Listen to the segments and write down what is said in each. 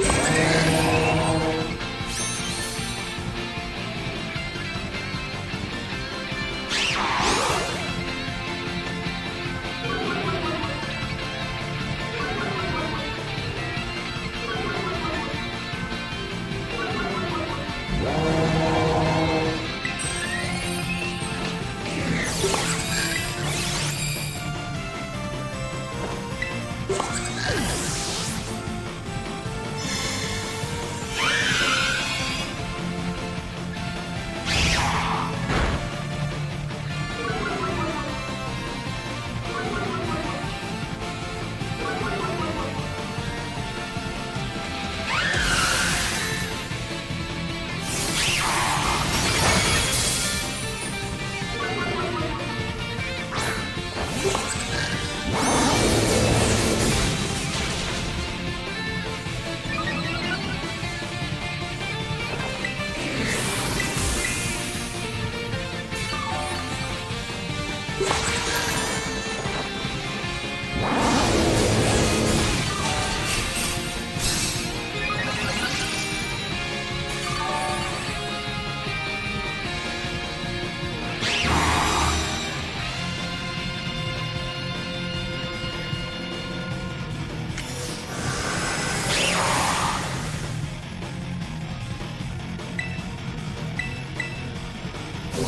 Yeah.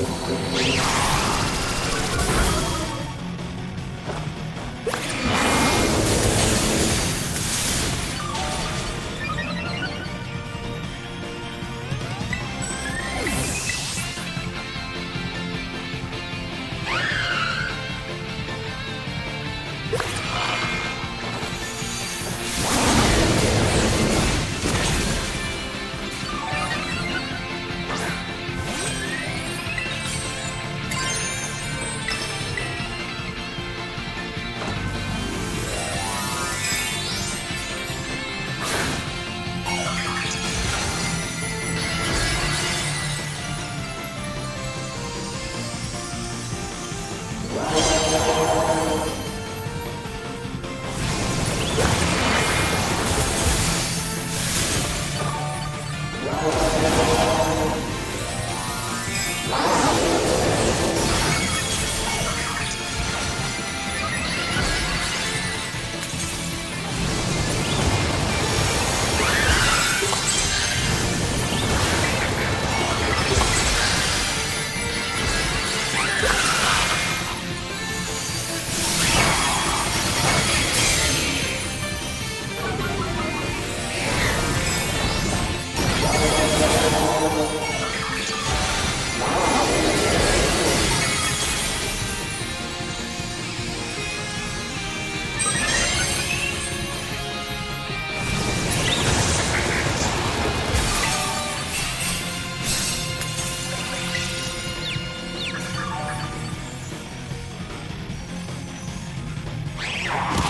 What you? Wow.